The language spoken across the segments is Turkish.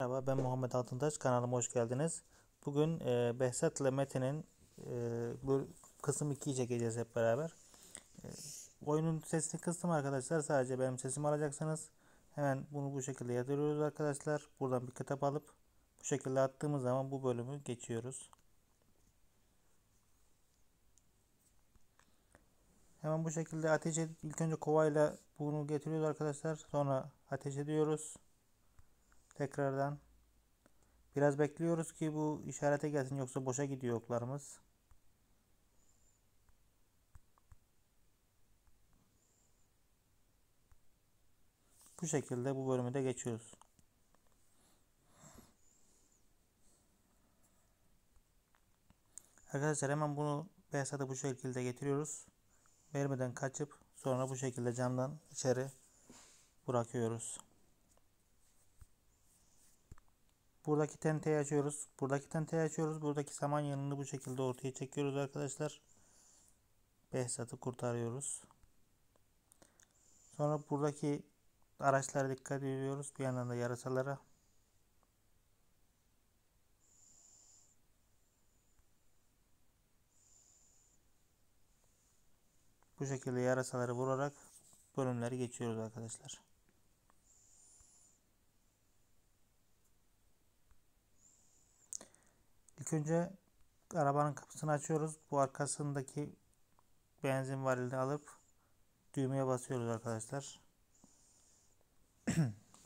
Merhaba ben Muhammed Altıntaş kanalıma hoş geldiniz. Bugün e, Behzat ile Metin'in e, bu kısım 2'yi çekeceğiz hep beraber. E, oyunun sesini kıstım arkadaşlar. Sadece benim sesimi alacaksınız. Hemen bunu bu şekilde yatırıyoruz arkadaşlar. Buradan bir kitap alıp bu şekilde attığımız zaman bu bölümü geçiyoruz. Hemen bu şekilde ateş ilk önce kovayla bunu getiriyoruz arkadaşlar. Sonra ateş ediyoruz. Tekrardan biraz bekliyoruz ki bu işarete gelsin yoksa boşa gidiyor oklarımız. Bu şekilde bu bölümü de geçiyoruz. Arkadaşlar hemen bunu Behzat'ı bu şekilde getiriyoruz. Vermeden kaçıp sonra bu şekilde camdan içeri bırakıyoruz. Buradaki tenteyi açıyoruz. Buradaki tenteyi açıyoruz. Buradaki saman yanını bu şekilde ortaya çekiyoruz arkadaşlar. Behzat'ı kurtarıyoruz. Sonra buradaki araçlara dikkat ediyoruz. Bir yandan da yarasalara. Bu şekilde yarasaları vurarak bölümleri geçiyoruz arkadaşlar. İlk önce arabanın kapısını açıyoruz. Bu arkasındaki benzin varilini alıp düğmeye basıyoruz arkadaşlar.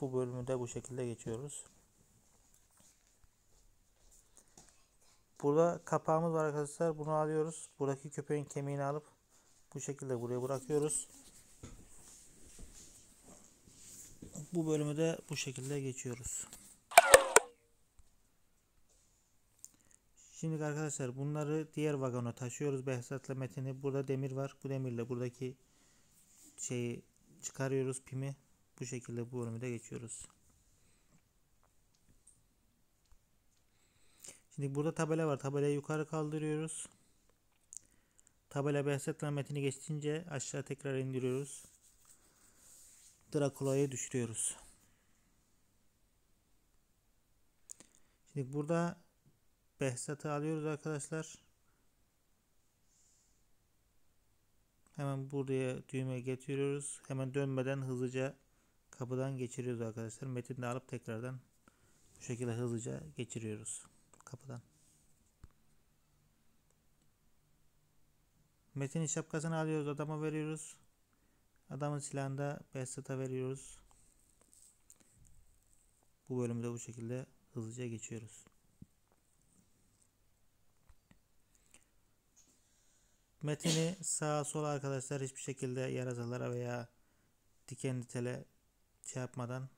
bu bölümü de bu şekilde geçiyoruz. Burada kapağımız var arkadaşlar. Bunu alıyoruz. Buradaki köpeğin kemiğini alıp bu şekilde buraya bırakıyoruz. Bu bölümü de bu şekilde geçiyoruz. Şimdi arkadaşlar bunları diğer vagona taşıyoruz. Behzat'la Metin'i. Burada demir var. Bu demirle buradaki şeyi çıkarıyoruz pimi. Bu şekilde bu bölümü de geçiyoruz. Şimdi burada tabela var. Tabelayı yukarı kaldırıyoruz. Tabela Behzat'la Metin'i geçince aşağı tekrar indiriyoruz. Drakula'yı düşürüyoruz. Şimdi burada Behzat'ı alıyoruz arkadaşlar. Hemen buraya düğme getiriyoruz. Hemen dönmeden hızlıca kapıdan geçiriyoruz arkadaşlar. Metini de alıp tekrardan bu şekilde hızlıca geçiriyoruz kapıdan. Metin'in şapkasını alıyoruz. Adama veriyoruz. Adamın silahını da Behzat'a veriyoruz. Bu bölümde bu şekilde hızlıca geçiyoruz. Metini sağa sola arkadaşlar hiçbir şekilde yarasalara veya dikenli tele şey yapmadan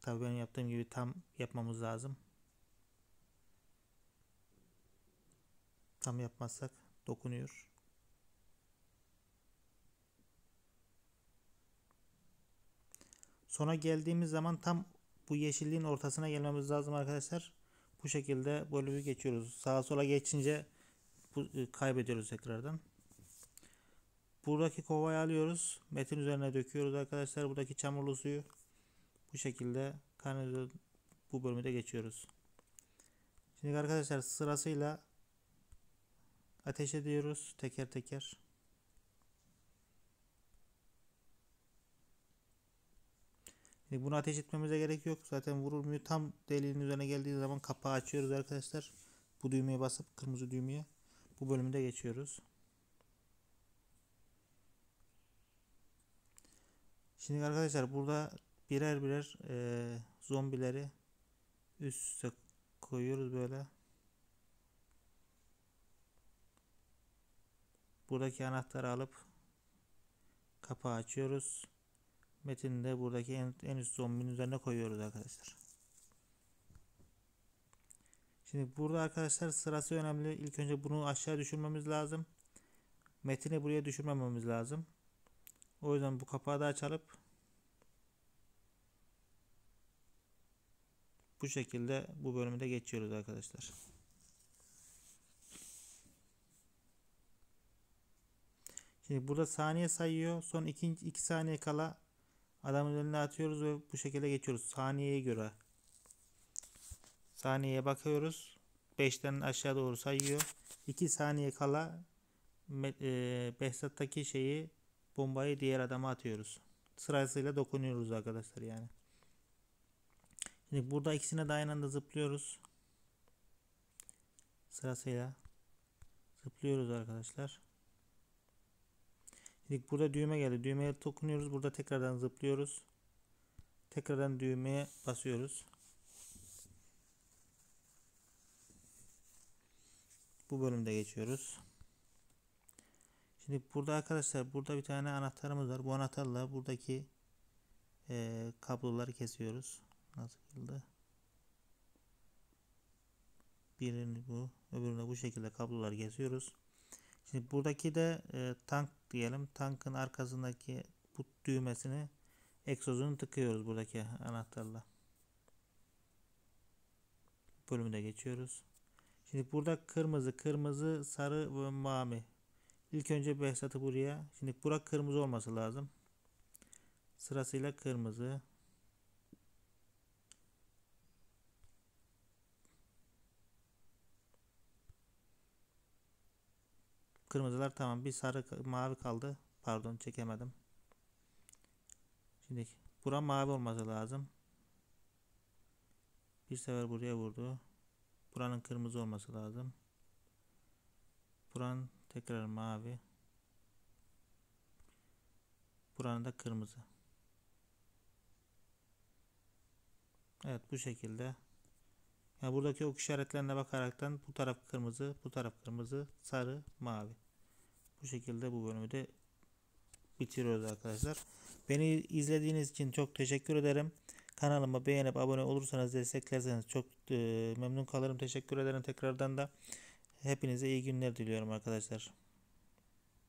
tabi ben yaptığım gibi tam yapmamız lazım. Tam yapmazsak dokunuyor. Sonra geldiğimiz zaman tam bu yeşilliğin ortasına gelmemiz lazım arkadaşlar. Bu şekilde bölümü geçiyoruz. Sağa sola geçince bu, e, kaybediyoruz tekrardan. Buradaki kovayı alıyoruz. Metin üzerine döküyoruz arkadaşlar. Buradaki çamurlu suyu bu şekilde kanalize bu bölümü de geçiyoruz. Şimdi arkadaşlar sırasıyla ateş ediyoruz teker teker. Şimdi bunu ateş etmemize gerek yok. Zaten vurulmuyor. Tam deliğin üzerine geldiği zaman kapağı açıyoruz arkadaşlar. Bu düğmeye basıp kırmızı düğmeye bu bölümü de geçiyoruz. Şimdi arkadaşlar burada birer birer e, zombileri üst üste koyuyoruz böyle. Buradaki anahtarı alıp kapağı açıyoruz. Metini de buradaki en, en üst zombinin üzerine koyuyoruz arkadaşlar. Şimdi burada arkadaşlar sırası önemli. İlk önce bunu aşağı düşürmemiz lazım. Metini buraya düşürmememiz lazım. O yüzden bu kapağı da açalım. Bu şekilde bu bölümü de geçiyoruz arkadaşlar. Şimdi burada saniye sayıyor. Son 2 2 saniye kala Adamın önüne atıyoruz ve bu şekilde geçiyoruz. Saniyeye göre. Saniyeye bakıyoruz. 5'ten aşağı doğru sayıyor. 2 saniye kala e, Behzat'taki şeyi bombayı diğer adama atıyoruz. Sırasıyla dokunuyoruz arkadaşlar yani. Şimdi burada ikisine de aynı anda zıplıyoruz. Sırasıyla zıplıyoruz arkadaşlar. Şimdi burada düğme geldi. Düğmeye dokunuyoruz. Burada tekrardan zıplıyoruz. Tekrardan düğmeye basıyoruz. Bu bölümde geçiyoruz. Şimdi burada arkadaşlar burada bir tane anahtarımız var. Bu anahtarla buradaki eee, kabloları kesiyoruz. Nasıl yapıldı? Birini bu, öbürünü bu şekilde kablolar kesiyoruz. Şimdi buradaki de e, tank diyelim. Tankın arkasındaki bu düğmesini egzozunu tıkıyoruz buradaki anahtarla. Bölümü de geçiyoruz. Şimdi burada kırmızı, kırmızı, sarı ve mavi. İlk önce Behzat'ı buraya. Şimdi bura kırmızı olması lazım. Sırasıyla kırmızı. Kırmızılar tamam. Bir sarı mavi kaldı. Pardon çekemedim. Şimdi bura mavi olması lazım. Bir sefer buraya vurdu. Buranın kırmızı olması lazım. Buranın tekrar mavi. Buranın da kırmızı. Evet bu şekilde. Ya buradaki ok işaretlerine bakaraktan bu taraf kırmızı, bu taraf kırmızı, sarı, mavi. Bu şekilde bu bölümü de bitiriyoruz arkadaşlar. Beni izlediğiniz için çok teşekkür ederim. Kanalıma beğenip abone olursanız desteklerseniz çok e, memnun kalırım. Teşekkür ederim tekrardan da. Hepinize iyi günler diliyorum arkadaşlar.